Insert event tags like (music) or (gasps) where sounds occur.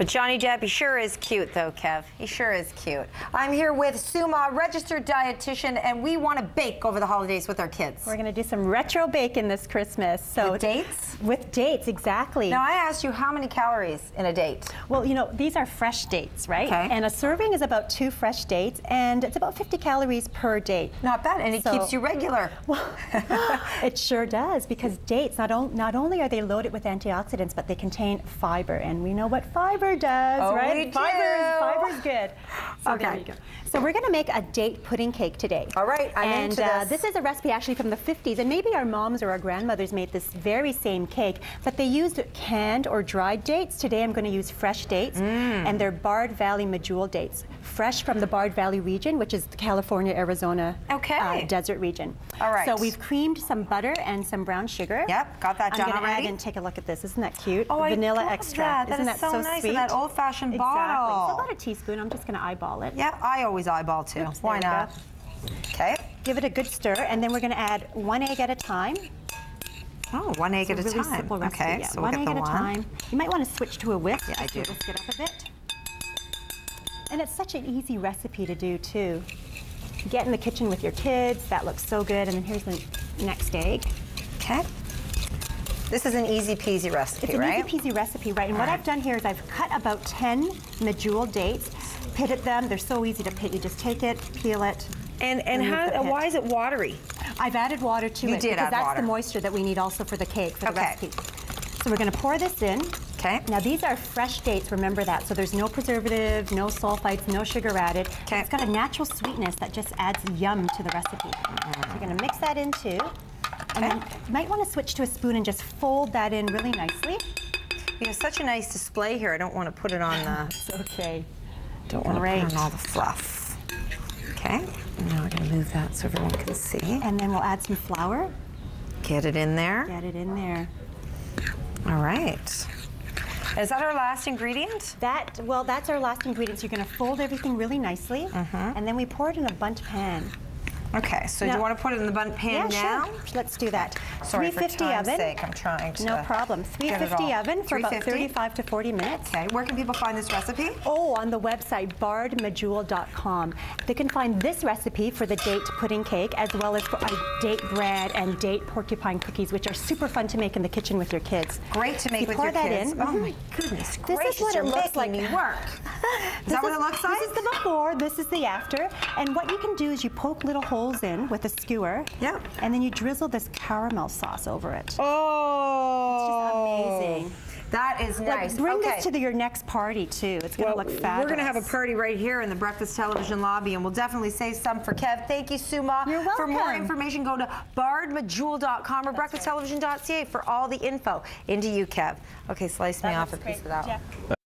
But Johnny Depp, he sure is cute, though, Kev. He sure is cute. I'm here with Sue Mah, registered dietitian, and we want to bake over the holidays with our kids. We're going to do some retro bacon this Christmas. So With dates? With dates, exactly. Now, I asked you how many calories in a date? well, you know, these are fresh dates, right? Okay. And a serving is about two fresh dates, and it's about 50 calories per date. Not bad, and it So- keeps you regular. (laughs) Well, (gasps) it sure does, because dates, not, on, not only are they loaded with antioxidants, but they contain fiber, and we know what fiber does, Oh, right? we do. Fiber, fiber's good. (laughs) So there Okay. you go. So we're going to make a date pudding cake today. All right, I'm and, into uh, this. this is a recipe actually from the 50s, and maybe our moms or our grandmothers made this very same cake, but they used canned or dried dates. Today I'm going to use fresh dates, Mm. and they're Bard Valley Medjool dates, fresh from the Bard Valley region, which is the California, Arizona Okay. uh, desert region. All right. So we've creamed some butter and some brown sugar. Yep, got that I'm done gonna already. And take a look at this. Isn't that cute? Oh, I Vanilla love extract. that. That Isn't is that so so nice in sweet? that old-fashioned exactly. bottle. So about a teaspoon. I'm just going to eyeball it. Yeah, I always eyeball too. Oops, Why not? Okay. Give it a good stir, and then we're going to add one egg at a time. Oh, one egg at a really time. simple recipe. okay, yeah. so one we'll egg get the at a time. You might want to switch to a whisk. Yeah, I do. Whisk it up a bit. And it's such an easy recipe to do too. Get in the kitchen with your kids. That looks so good. And then here's the next egg. Okay. This is an easy peasy recipe, right? It's an right? easy peasy recipe, right? And what All right. I've done here is I've cut about 10 medjool dates, pitted them. They're so easy to pit. You just take it, peel it. And and how? Why is it watery? I've added water to You it did because that's water. the moisture that we need also for the cake, for the Okay. recipe. So we're going to pour this in. Okay. Now these are fresh dates, remember that. So there's no preservative, no sulfites, no sugar added. Okay. It's got a natural sweetness that just adds yum to the recipe. So you're going to mix that in too. And then you might want to switch to a spoon and just fold that in really nicely. You have such a nice display here. I don't want to put it on the. (laughs) It's okay. Don't want to put on all the fluff. Okay. Now we're going to move that so everyone can see. And then we'll add some flour. Get it in there. Get it in there. All right. Is that our last ingredient? That, well, that's our last ingredient. So you're going to fold everything really nicely. Mm-hmm. And then we pour it in a bundt pan. Okay. So do you want to put it in the bundt pan yeah, now? sure. Let's do that. Sorry, for 350 time's oven. sake, I'm trying to No problem. get it 350 all. oven for about 35 to 40 minutes. Okay. Where can people find this recipe? Oh, on the website bardmedjool.com. They can find this recipe for the date pudding cake as well as for our date bread and date porcupine cookies, which are super fun to make in the kitchen with your kids. Great to make You with pour that in. Oh my goodness This gracious! is what it looks like. me work. (laughs) Is that what it looks like? This is the before, this is the after. And what you can do is you poke little holes in with a skewer. Yeah. And then you drizzle this caramel sauce over it. Oh, It's just amazing. That is Like, nice. bring okay. this to the, your next party too. It's going to well, look fabulous. we're going to have a party right here in the Breakfast Television lobby, and we'll definitely save some for Kev. Thank you, Sue Mah. You're welcome. For more information, go to bardmedjool.com or breakfasttelevision.ca for all the info. Into you, Kev. Okay, slice me off a looks piece of that. Jeff.